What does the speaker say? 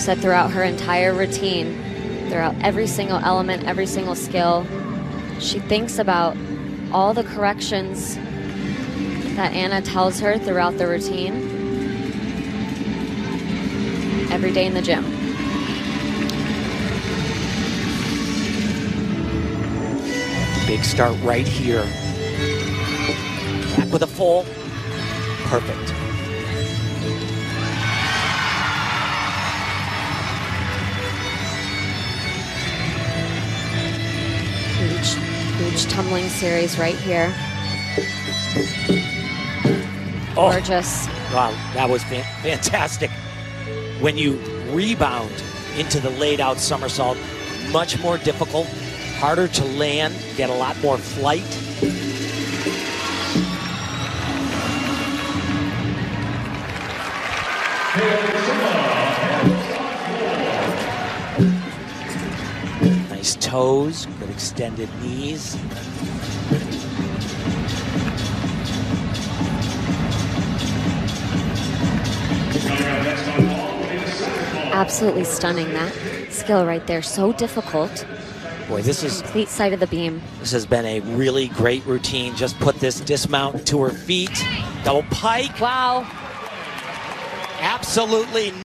said throughout her entire routine, throughout every single element, every single skill, she thinks about all the corrections that Anna tells her throughout the routine every day in the gym. Big start right here. Back with a full. Perfect. Huge, huge tumbling series right here. Oh, Gorgeous. wow, that was fan- fantastic. When you rebound into the laid out somersault, much more difficult, harder to land, get a lot more flight. Nice toes, good extended knees. Absolutely stunning that skill right there. So difficult. Boy, this is Complete side of the beam. This has been a really great routine. Just put this dismount to her feet. Double pike. Wow. Absolutely